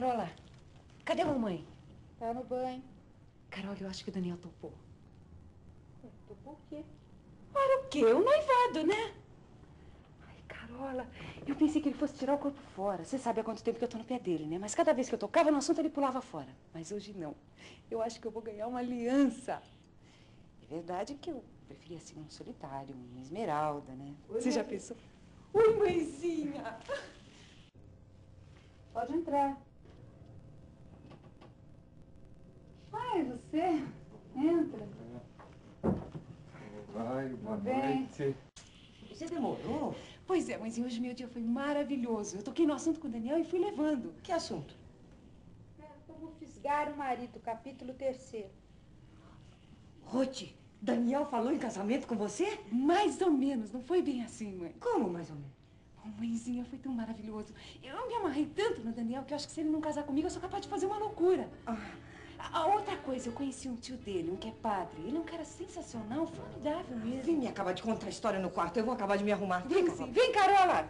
Carola, cadê a mamãe? Tá no banho. Carola, eu acho que o Daniel topou. Topou o quê? Ora, o quê? O noivado, né? Ai, Carola, eu pensei que ele fosse tirar o corpo fora. Você sabe há quanto tempo que eu tô no pé dele, né? Mas cada vez que eu tocava no assunto, ele pulava fora. Mas hoje não. Eu acho que eu vou ganhar uma aliança. É verdade que eu preferia assim um solitário, uma esmeralda, né? Oi, Você já pensou? Oi, mãezinha! Pode entrar. Ai, você? Entra. Vai, boa noite. Você demorou? Pois é, mãezinha, hoje meu dia foi maravilhoso. Eu toquei no assunto com o Daniel e fui levando. Que assunto? Como fisgar o marido, capítulo terceiro. Ruth, Daniel falou em casamento com você? Mais ou menos, não foi bem assim, mãe. Como, mais ou menos? Oh, mãezinha, foi tão maravilhoso. Eu me amarrei tanto no Daniel que eu acho que se ele não casar comigo, eu sou capaz de fazer uma loucura. A, a outra coisa, eu conheci um tio dele, um que é padre. Ele é um cara sensacional, formidável mesmo. Vem me acabar de contar a história no quarto. Eu vou acabar de me arrumar. Vem cá, sim, vem, Carola!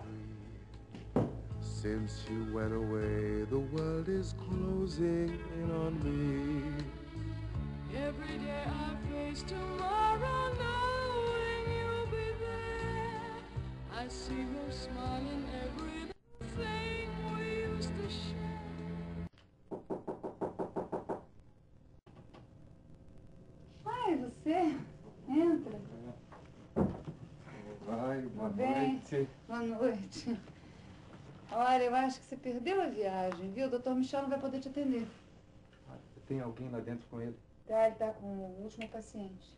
Since you went away, the world is closing in on me. Every day I face tomorrow knowing you'll be there. I see your smile in every thing we used to share. Ai, você? Entra. Vai, boa Vem. noite. Noite. Olha, eu acho que você perdeu a viagem, viu? O doutor Michel não vai poder te atender. Ah, Tem alguém lá dentro com ele? Tá, ele tá com o último paciente.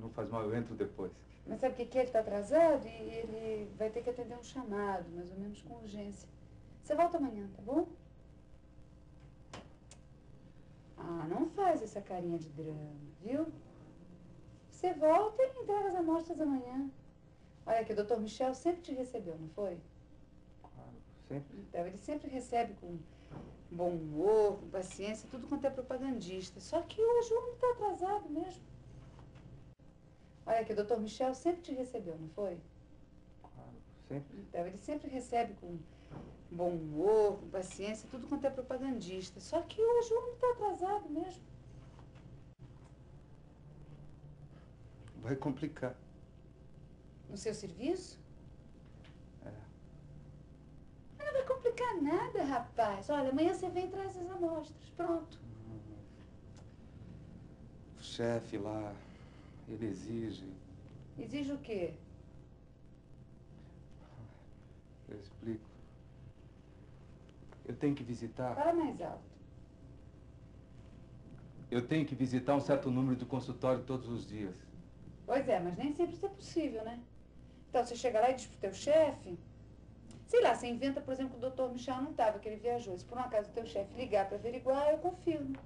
Não faz mal, eu entro depois. Mas sabe o que que é? Ele tá atrasado e ele vai ter que atender um chamado, mais ou menos com urgência. Você volta amanhã, tá bom? Ah, não faz essa carinha de drama, viu? Você volta e entrega as amostras amanhã. Olha aqui, o doutor Michel sempre te recebeu, não foi? Claro, sempre. Então, ele sempre recebe com bom humor, com paciência, tudo quanto é propagandista. Só que hoje o homem está atrasado mesmo. Olha aqui, o doutor Michel sempre te recebeu, não foi? Claro, sempre. Então, ele sempre recebe com bom humor, com paciência, tudo quanto é propagandista. Só que hoje o homem está atrasado mesmo. Vai complicar. No seu serviço? É. Não vai complicar nada, rapaz. Olha, amanhã você vem e traz as amostras. Pronto. O chefe lá, ele exige. Exige o quê? Eu explico. Eu tenho que visitar. Fala mais alto. Eu tenho que visitar um certo número de consultório todos os dias. Pois é, mas nem sempre isso é possível, né? Então, você chega lá e diz pro teu chefe, sei lá, você inventa, por exemplo, que o doutor Michel não estava, que ele viajou. Se por um acaso o teu chefe ligar para averiguar, eu confirmo.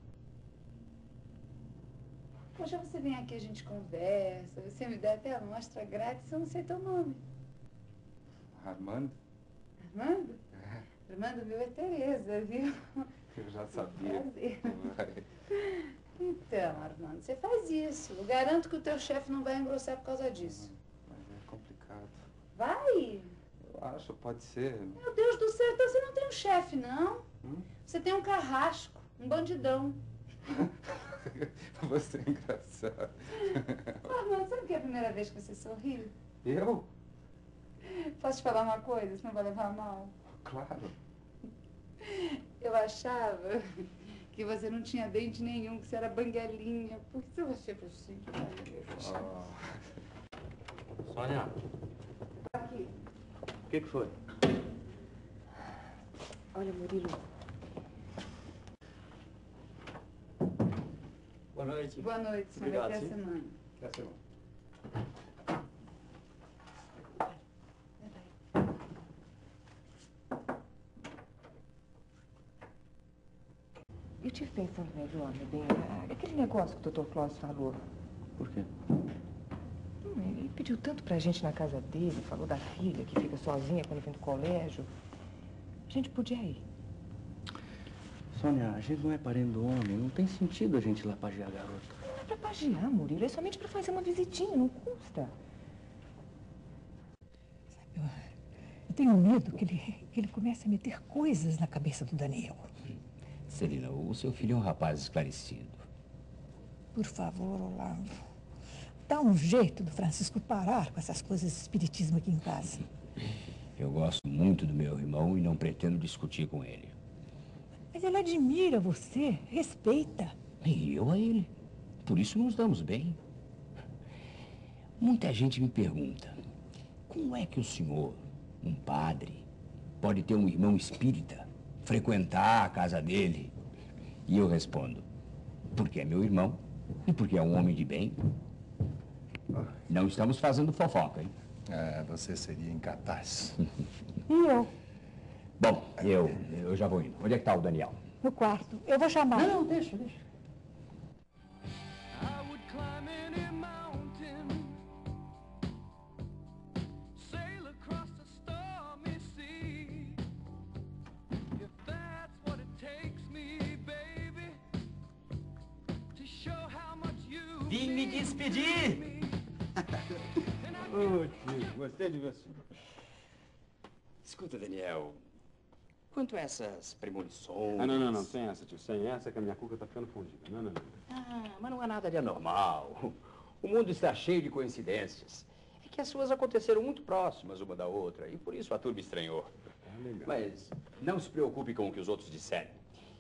Poxa, você vem aqui, a gente conversa, você me dá até a amostra grátis, eu não sei teu nome. Armando? Armando? É, Armando, meu é Tereza, viu? eu já sabia. Prazer. Então, Armando, você faz isso. Eu garanto que o teu chefe não vai engrossar por causa disso. Vai! Eu acho, pode ser. Meu Deus do céu, então você não tem um chefe, não? Hum? Você tem um carrasco, um bandidão. Você é engraçado. Ô, Armando, sabe que é a primeira vez que você sorriu? Eu? Posso te falar uma coisa, você não vai levar mal? Claro. Eu achava que você não tinha dente nenhum, que você era banguelinha. Por que você sempre assim? Ah, Sônia, que, que foi? Olha, Murilo, Boa noite. Boa noite, senhor. Obrigado, Até a semana. essa é uma. eu tive pensando melhor, meu bem. a- Aquele negócio que o doutor Clóvis falou. Por quê? Ele pediu tanto pra gente na casa dele, falou da filha que fica sozinha quando vem do colégio. A gente podia ir. Sônia, a gente não é parente do homem. Não tem sentido a gente ir lá pagear a garota. Não é pra pagiar, Murilo, é somente pra fazer uma visitinha, não custa. Eu tenho medo que ele, que ele comece a meter coisas na cabeça do Daniel. Celina, o seu filho é um rapaz esclarecido. Por favor, Olavo. Dá um jeito do Francisco parar com essas coisas de espiritismo aqui em casa. Eu gosto muito do meu irmão e não pretendo discutir com ele. Mas ele admira você, respeita. E eu a ele. Por isso nos damos bem. Muita gente me pergunta: como é que o senhor, um padre, pode ter um irmão espírita, frequentar a casa dele? E eu respondo: porque é meu irmão e porque é um homem de bem. Não estamos fazendo fofoca, hein? Ah, você seria incapaz. E eu, Bom, eu, eu já vou indo. Onde é que está o Daniel? no quarto. Eu vou chamar. Não, deixa, deixa. I would climb any mountain, sail across the stormy sea. If that's what it takes me, baby, to show how much you Vim me despedir! Ô, tio, gostei de você. Escuta, Daniel. Quanto a essas premonições. Ah, não, não, não, sem essa, tio, sem essa que a minha cuca tá ficando fundida. Não, não, não. Ah, mas não é nada de anormal. O mundo está cheio de coincidências. É que as suas aconteceram muito próximas uma da outra e por isso a turma estranhou. Tá legal. Mas não se preocupe com o que os outros disserem.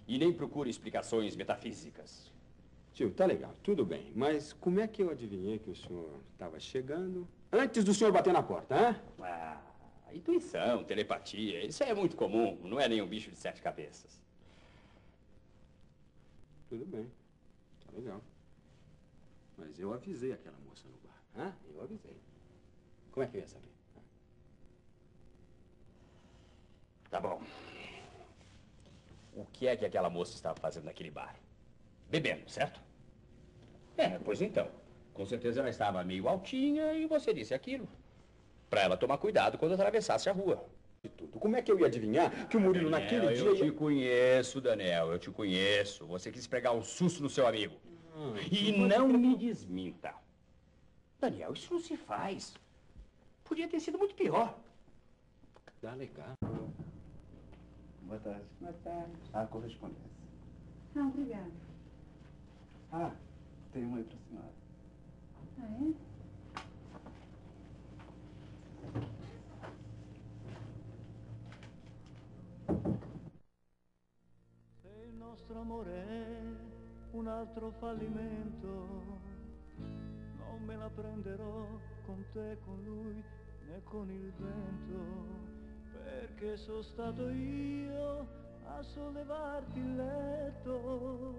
E nem procure explicações metafísicas. Tio, tá legal, tudo bem. Mas como é que eu adivinhei que o senhor estava chegando antes do senhor bater na porta, hã? Ah, intuição, telepatia, isso é muito comum. Não é nenhum bicho de sete cabeças. Tudo bem, tá legal. Mas eu avisei aquela moça no bar, hã? Eu avisei. Como é que eu ia saber? Tá bom. O que é que aquela moça estava fazendo naquele bar? Bebendo, certo? É, pois então. Com certeza ela estava meio altinha e você disse aquilo. Pra ela tomar cuidado quando atravessasse a rua. De tudo. Como é que eu ia adivinhar que o Murilo naquele Daniel, dia... Eu ia- te conheço, Daniel, eu te conheço. Você quis pregar um susto no seu amigo. E não me desminta. Daniel, isso não se faz. Podia ter sido muito pior. Tá legal. Boa tarde. Boa tarde. A correspondência. Não, obrigada. Ah, tem uma aí pra senhora. Se il nostro amore è un altro fallimento, non me la prenderò con te, con lui, né con il vento, perché sono stato io a sollevarti il letto,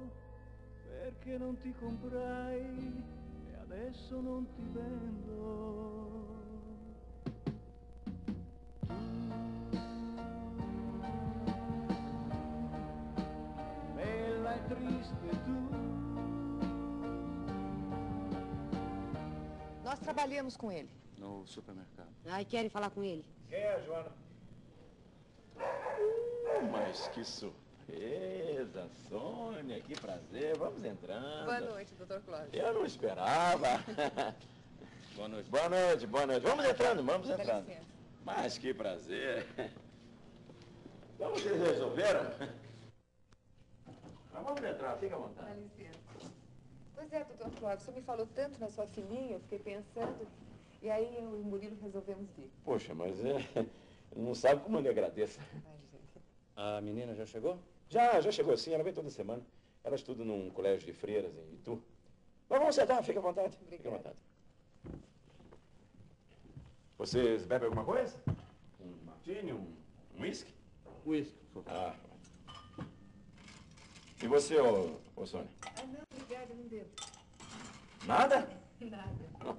perché non ti comprai adesso non ti vendo. Bella e triste tu. Nós trabalhamos com ele. No supermercado. Ai, querem falar com ele? Quem é, Joana? Mas que surpresa, Sônia, que prazer. Vamos entrando. Boa noite, doutor Cláudio. Eu não esperava. boa noite. Boa noite, boa noite. Vamos entrando, vamos Dá entrando. licença. Mas que prazer. Então vocês resolveram? Mas vamos entrar, fica à Dá vontade. licença. Pois é, doutor Cláudio, você me falou tanto na sua filhinha, eu fiquei pensando. E aí eu e o Murilo resolvemos vir. Poxa, mas é, não sabe como eu lhe agradeço. Ai, gente. A menina já chegou? Já, já chegou sim, ela vem toda semana. Ela estuda num colégio de freiras em Itu. Mas vamos sentar, fica à vontade. Fica à Obrigada. vontade. Vocês bebem alguma coisa? Um martini, um um whisky? Whisky, por favor. Ah. E você, ô, ô Sônia? Ah, não, obrigada, não devo. Nada? Nada.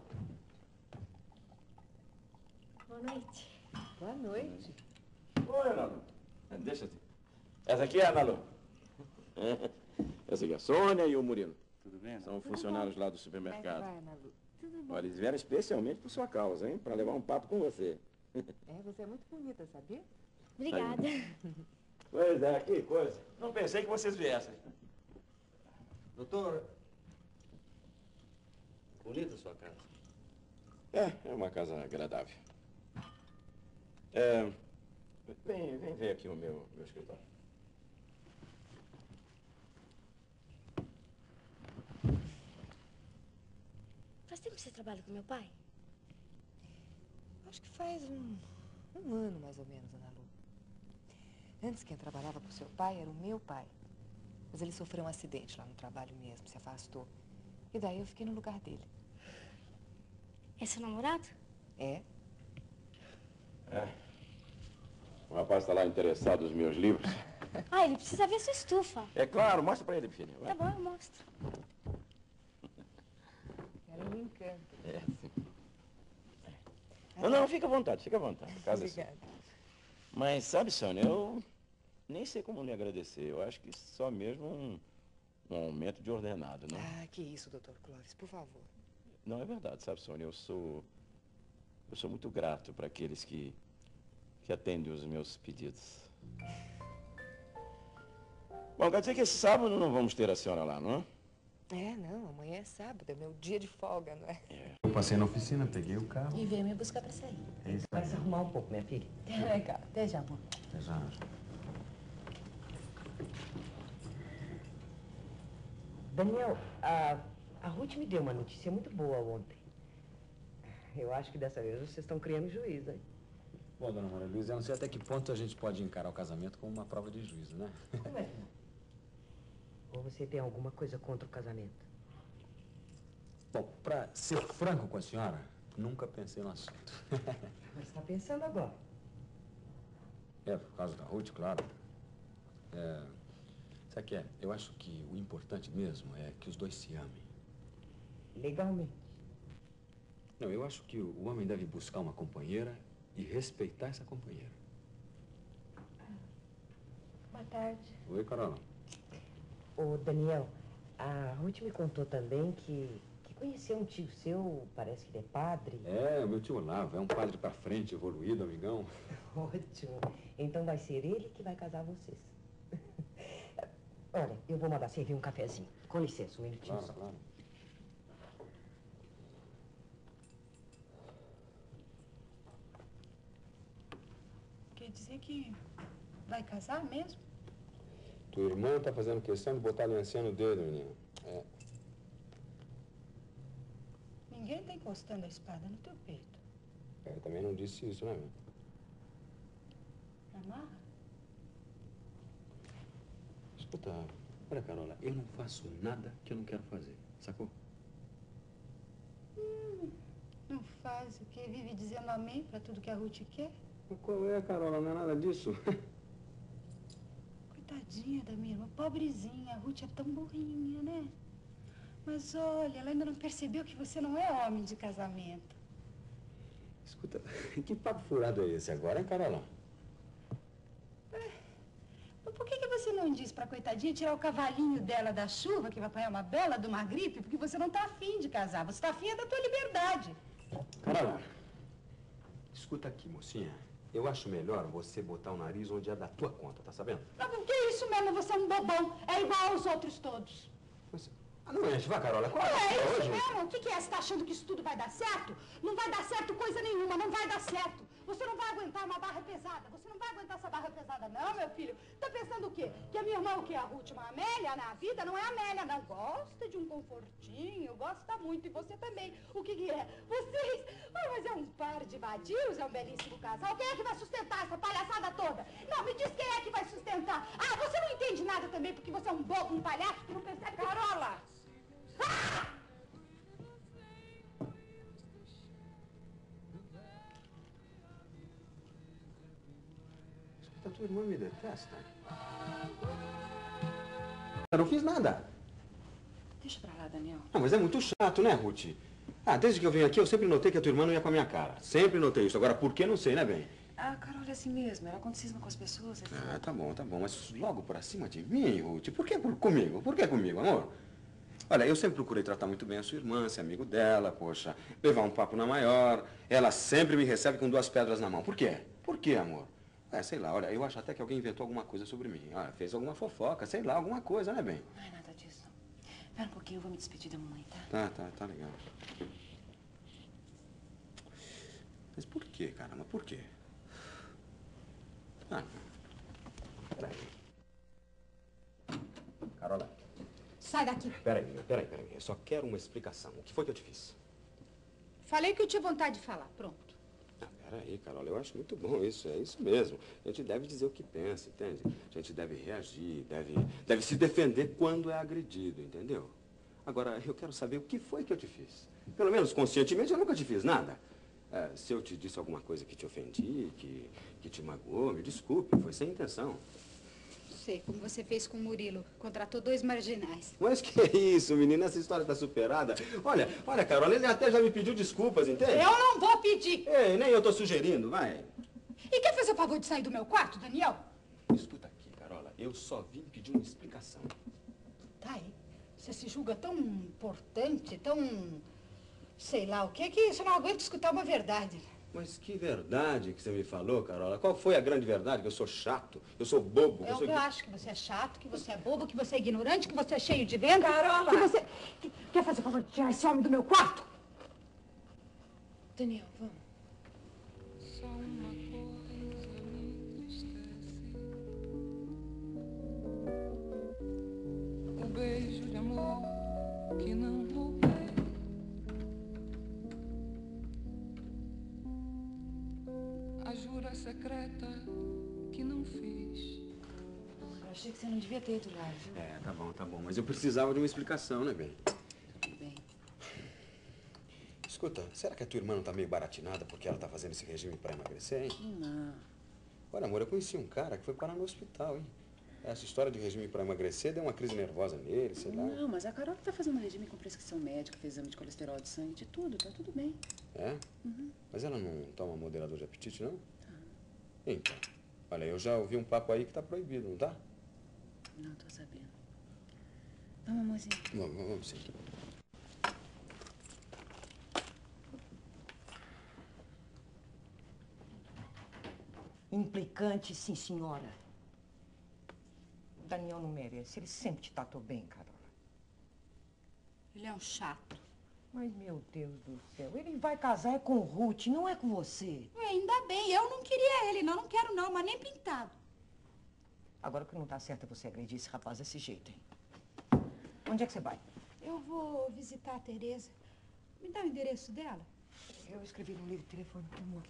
Boa noite. Boa noite. Oi, Analu. Deixa assim. Essa aqui é a Analu. Essa aqui é a Sônia e o Murilo. Tudo bem? São funcionários lá do Como é que supermercado. vai, Ana Lu? Tudo bom. Olha, eles vieram especialmente por sua causa, hein? Para levar um papo com você. É, você é muito bonita, sabia? Obrigada. Pois é, que coisa. Não pensei que vocês viessem. Doutor, bonita a sua casa. É, é uma casa agradável. É, Vem, vem ver aqui o meu, meu escritório. Faz tempo que você trabalha com meu pai? Acho que faz um, um ano, mais ou menos, Ana Lu. Antes, quem trabalhava com seu pai era o meu pai. Mas ele sofreu um acidente lá no trabalho mesmo, se afastou. E daí eu fiquei no lugar dele. É seu namorado? É? É. O rapaz está lá interessado nos meus livros. Ah, ele precisa ver sua estufa. É claro, mostra pra ele, filha. Tá bom, eu mostro. Ela me encanta. É, sim. Não, não, fica à vontade, fica à vontade. Casa é. Obrigada. Mas sabe, Sônia, eu nem sei como lhe agradecer. Eu acho que só mesmo um, um aumento de ordenado, né? Ah, que isso, doutor Clóvis, por favor. Não, é verdade, sabe, Sônia? Eu sou. Eu sou muito grato para aqueles que, que atendem os meus pedidos. Bom, quer dizer que esse sábado não vamos ter a senhora lá, não é? É, não, amanhã é sábado, é meu dia de folga, não é? Eu passei na oficina, peguei o carro. E veio me buscar pra sair. É isso Vai se arrumar um pouco, minha filha. Legal. Até já, amor. Até já. Daniel, a, a Ruth me deu uma notícia muito boa ontem. Eu acho que dessa vez vocês estão criando juízo, hein? Bom, dona Maria Luísa, eu não sei até que ponto a gente pode encarar o casamento como uma prova de juízo, né? Como é? Ou você tem alguma coisa contra o casamento? Bom, pra ser franco com a senhora, nunca pensei no assunto. Mas está pensando agora. É, por causa da Ruth, claro. É, sabe o que é? Eu acho que o importante mesmo é que os dois se amem. Legalmente. Não, eu acho que o homem deve buscar uma companheira e respeitar essa companheira. Boa tarde. Oi, Carola. Ô, Daniel, a Ruth me contou também que, que conheceu um tio seu, parece que ele é padre. É, o meu tio Olavo é um padre pra frente, evoluído, amigão. Ótimo. Então vai ser ele que vai casar vocês. Olha, eu vou mandar servir um cafezinho. Com licença, um minutinho Claro, só. claro. Quer dizer que vai casar mesmo? Tua irmã tá fazendo questão de botar aliancinha no dedo, menina. É. Ninguém tá encostando a espada no teu peito. É, eu também não disse isso, né, meu? Amarra? Escuta, olha, Carola, eu não faço nada que eu não quero fazer, sacou? Hum, não faz o quê? Vive dizendo amém pra tudo que a Ruth quer? Qual é, Carola? Não é nada disso. Coitadinha da minha irmã, pobrezinha. A Ruth é tão burrinha, né? Mas olha, ela ainda não percebeu que você não é homem de casamento. Escuta, que papo furado é esse agora, hein, Carola? Mas por que, que você não diz pra coitadinha tirar o cavalinho dela da chuva, que vai apanhar uma bela de uma gripe? Porque você não tá afim de casar. Você tá afim é da tua liberdade. Carola, escuta aqui, mocinha. Eu acho melhor você botar o nariz onde é da tua conta, tá sabendo? Mas por que isso mesmo? Você é um bobão. É igual aos outros todos. Ah, não enche, vai, Carola. Qual é, É isso hoje? mesmo? O que, que é? Você tá achando que isso tudo vai dar certo? Não vai dar certo coisa nenhuma, não vai dar certo. Você não vai aguentar uma barra pesada. Você não vai aguentar essa barra pesada, não, meu filho. Tá pensando o quê? Que a minha irmã, o quê? A uma Amélia na vida? Não é Amélia, não. Gosta de um confortinho, gosta muito. E você também. O que que é? Vocês... Ah, mas é um par de vadios, é um belíssimo casal. Quem é que vai sustentar essa palhaçada toda? Não, me diz quem é que vai sustentar. Ah, você não entende nada também, porque você é um bobo, um palhaço que não percebe... Carola! Escuta, tua irmã me detesta. Eu não fiz nada. Deixa pra lá, Daniel. Não, mas é muito chato, né, Ruth? Ah, desde que eu vim aqui, eu sempre notei que a tua irmã não ia com a minha cara. Sempre notei isso. Agora, por que, não sei, né, bem? Ah, Carol, é assim mesmo. Ela quando cisma com as pessoas. É Ah, tá bom, tá bom. Mas logo pra cima de mim, Ruth. Por que por, comigo? Por que comigo, amor? Olha, eu sempre procurei tratar muito bem a sua irmã, ser amigo dela, poxa, levar um papo na maior. Ela sempre me recebe com duas pedras na mão. Por quê? Por quê, amor? É, sei lá, olha, eu acho até que alguém inventou alguma coisa sobre mim. Olha, fez alguma fofoca, sei lá, alguma coisa, né, bem? Não é nada disso. Espera um pouquinho, eu vou me despedir da mamãe, tá? Tá, tá, tá legal. Mas por quê, caramba? Por quê? Ah, peraí. Carola, Sai daqui. peraí, peraí, peraí. Eu só quero uma explicação. O que foi que eu te fiz? Falei que eu tinha vontade de falar. Pronto. Carola, eu acho muito bom isso, é isso mesmo. A gente deve dizer o que pensa, entende? A gente deve reagir, deve, deve se defender quando é agredido, entendeu? Agora, eu quero saber o que foi que eu te fiz. Pelo menos conscientemente eu nunca te fiz nada. É, se eu te disse alguma coisa que te ofendi, que, que te magoou, me desculpe, foi sem intenção. Sei, como você fez com o Murilo. Contratou dois marginais. Mas que isso, menina, essa história tá superada. Olha, olha, Carola, ele até já me pediu desculpas, entende? Eu não vou pedir. Ei, nem eu tô sugerindo, vai. E quer fazer o favor de sair do meu quarto, Daniel? Escuta aqui, Carola, eu só vim pedir uma explicação. Tá aí. Você se julga tão importante, tão... Sei lá o que, que você não aguenta escutar uma verdade. Mas que verdade que você me falou, Carola. Qual foi a grande verdade? Que eu sou chato, eu sou bobo. que É eu sou... eu acho, que você é chato, que você é bobo, que você é ignorante, que você é cheio de vento. Carola! Que você... que- Quer fazer o favor de tirar esse homem do meu quarto? Daniel, vamos. Só uma coisa me entristece. O beijo de amor que não que não fiz. Eu achei que você não devia ter ido lá, viu? É, tá bom, tá bom. Mas eu precisava de uma explicação, né, bem? Tudo bem. Escuta, será que a tua irmã não tá meio baratinada porque ela tá fazendo esse regime pra emagrecer, hein? Não. Olha, amor, eu conheci um cara que foi parar no hospital, hein? Essa história de regime pra emagrecer deu uma crise nervosa nele, sei lá. Não, mas a Carol que tá fazendo regime com prescrição médica, fez exame de colesterol de sangue, de tudo, tá tudo bem. É? Uhum. Mas ela não toma moderador de apetite, não? Então, olha, eu já ouvi um papo aí que tá proibido, não tá? Não tô sabendo. Vamos, amorzinho. Vamos, vamos sim. Implicante, sim, senhora. Daniel não merece. Ele sempre te tratou bem, Carola. Ele é um chato. Mas, meu Deus do céu, ele vai casar é com Ruth, não é com você. É, ainda bem, eu não queria ele, não, não quero não, mas nem pintado. Agora o que não tá certo você agredir esse rapaz desse jeito, hein? Onde é que você vai? Eu vou visitar a Tereza. Me dá o endereço dela? Eu escrevi no livro de telefone pro amor.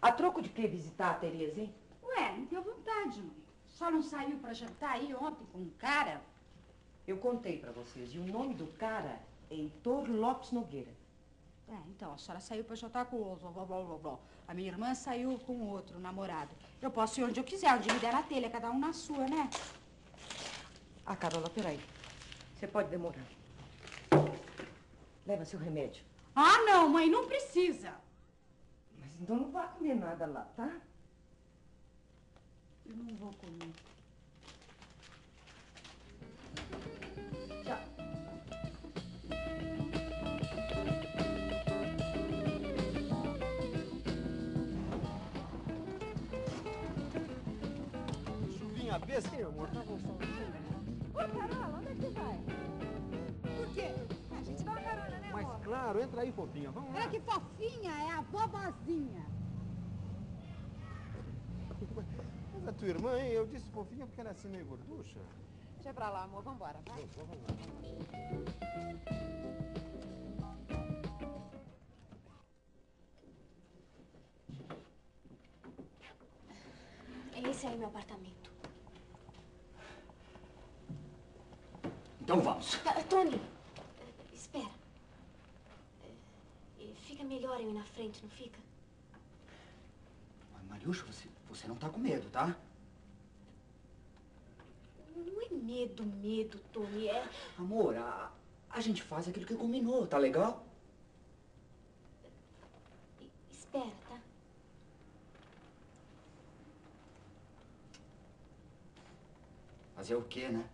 A troco de que visitar a Tereza, hein? Ué, não deu vontade, mãe. Só não saiu pra jantar aí ontem com um cara? Eu contei pra vocês. E o nome do cara é Heitor Lopes Nogueira. É, então, a senhora saiu pra jantar com o outro. Blá, blá, blá, blá. A minha irmã saiu com o outro, namorado. Eu posso ir onde eu quiser, onde me der na telha, cada um na sua, né? Ah, Carola, peraí. Você pode demorar. Leva seu remédio. Ah, não, mãe, não precisa. Mas então não vai comer nada lá, tá? Eu não vou comer. Besta, meu amor. Ô, Carola, onde é que vai? Por quê? A gente dá uma carona, né, Mas claro, entra aí, fofinha. Vamos lá. Olha que fofinha, é a vovozinha. Mas a tua irmã, hein? Eu disse fofinha porque ela é assim meio gorducha. Deixa pra lá, amor. Vambora, vai. Esse aí é meu apartamento. Então vamos. Tá, Tony, eh, espera. Eh, Fica melhor eu ir na frente, não fica? Mas, Mariuxa, você, você não tá com medo, tá? Não é medo, medo, Tony. É. Amor, a, a gente faz aquilo que combinou, tá legal? Espera, tá? Fazer o quê, né?